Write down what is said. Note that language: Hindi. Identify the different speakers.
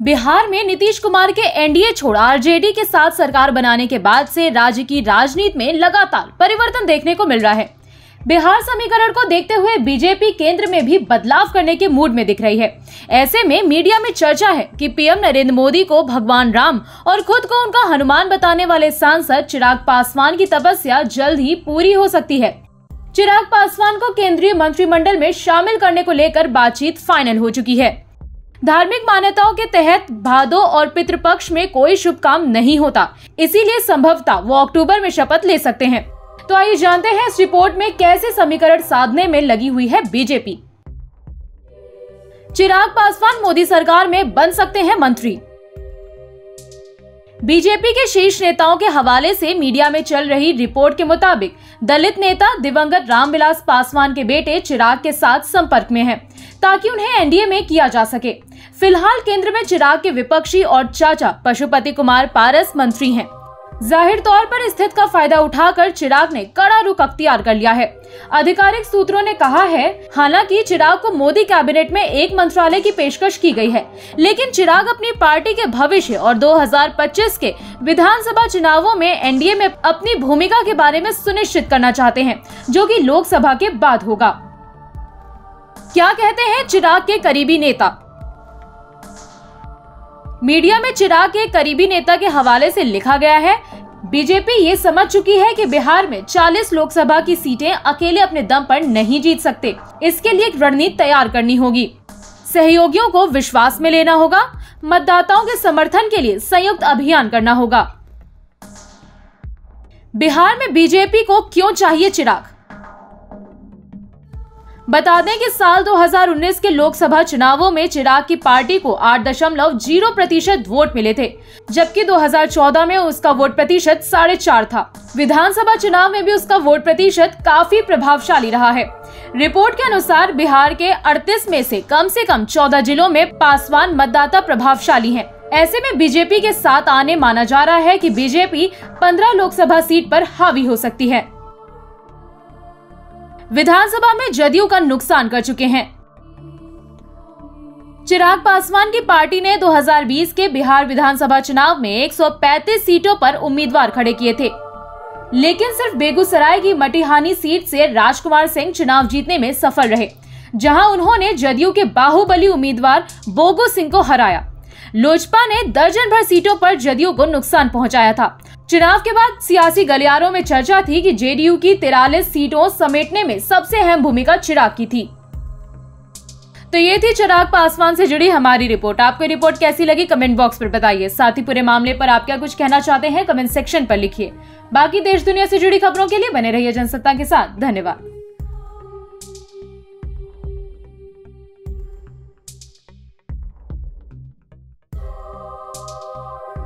Speaker 1: बिहार में नीतीश कुमार के एनडीए छोड़ आरजेडी के साथ सरकार बनाने के बाद से राज्य की राजनीति में लगातार परिवर्तन देखने को मिल रहा है। बिहार समीकरण को देखते हुए बीजेपी केंद्र में भी बदलाव करने के मूड में दिख रही है। ऐसे में मीडिया में चर्चा है कि पीएम नरेंद्र मोदी को भगवान राम और खुद को उनका हनुमान बताने वाले सांसद चिराग पासवान की तपस्या जल्द ही पूरी हो सकती है। चिराग पासवान को केंद्रीय मंत्रिमंडल में शामिल करने को लेकर बातचीत फाइनल हो चुकी है। धार्मिक मान्यताओं के तहत भादो और पितृपक्ष में कोई शुभ काम नहीं होता। इसीलिए संभवतः वो अक्टूबर में शपथ ले सकते हैं। तो आइए जानते हैं इस रिपोर्ट में कैसे समीकरण साधने में लगी हुई है बीजेपी। चिराग पासवान मोदी सरकार में बन सकते हैं मंत्री। बीजेपी के शीर्ष नेताओं के हवाले से मीडिया में चल रही रिपोर्ट के मुताबिक दलित नेता दिवंगत रामविलास पासवान के बेटे चिराग के साथ संपर्क में हैं, ताकि उन्हें एनडीए में किया जा सके। फ़िलहाल केंद्र में चिराग के विपक्षी और चाचा पशुपति कुमार पारस मंत्री हैं। ज़ाहिर तौर पर स्थित का फ़ायदा उठाकर चिराग ने कड़ा रुख अख्तियार कर लिया है। आधिकारिक सूत्रों ने कहा है, हालाँकि चिराग को मोदी कैबिनेट में एक मंत्रालय की पेशकश की गई है, लेकिन चिराग अपनी पार्टी के भविष्य और 2025 के विधानसभा चुनावों में एनडीए में अपनी भूमिका के बारे में सुनिश्चित करना चाहते हैं, जो कि लोकसभा के बाद होगा। क्या कहते हैं चिराग के करीबी नेता? मीडिया में चिराग के करीबी नेता के हवाले से लिखा गया है, बीजेपी ये समझ चुकी है कि बिहार में 40 लोकसभा की सीटें अकेले अपने दम पर नहीं जीत सकते। इसके लिए एक रणनीति तैयार करनी होगी। सहयोगियों को विश्वास में लेना होगा, मतदाताओं के समर्थन के लिए संयुक्त अभियान करना होगा। बिहार में बीजेपी को क्यों चाहिए चिराग? बता दें कि साल 2019 के लोकसभा चुनावों में चिराग की पार्टी को आठ दशमलव ज़ीरो प्रतिशत वोट मिले थे, जबकि 2014 में उसका वोट प्रतिशत साढ़े चार था। विधानसभा चुनाव में भी उसका वोट प्रतिशत काफ़ी प्रभावशाली रहा है। रिपोर्ट के अनुसार बिहार के 38 में से कम से कम 14 जिलों में पासवान मतदाता प्रभावशाली हैं। ऐसे में बीजेपी के साथ आने माना जा रहा है कि बीजेपी 15 लोकसभा सीट पर हावी हो सकती है। विधानसभा में जदयू का नुकसान कर चुके हैं। चिराग पासवान की पार्टी ने 2020 के बिहार विधानसभा चुनाव में 135 सीटों पर उम्मीदवार खड़े किए थे। लेकिन सिर्फ़ बेगूसराय की मटिहानी सीट से राजकुमार सिंह चुनाव जीतने में सफल रहे, जहाँ उन्होंने जदयू के बाहुबली उम्मीदवार बोगो सिंह को हराया। लोजपा ने दर्जन भर सीटों पर जदयू को नुकसान पहुँचाया था। चुनाव के बाद सियासी गलियारों में चर्चा थी कि जेडीयू की तिरालीस सीटों समेटने में सबसे अहम भूमिका चिराग की थी। तो ये थी चिराग पासवान से जुड़ी हमारी रिपोर्ट। आपको रिपोर्ट कैसी लगी कमेंट बॉक्स पर बताइए। साथ ही पूरे मामले पर आप क्या कुछ कहना चाहते हैं, कमेंट सेक्शन पर लिखिए। बाकी देश दुनिया से जुड़ी खबरों के लिए बने रहिए जनसत्ता के साथ। धन्यवाद।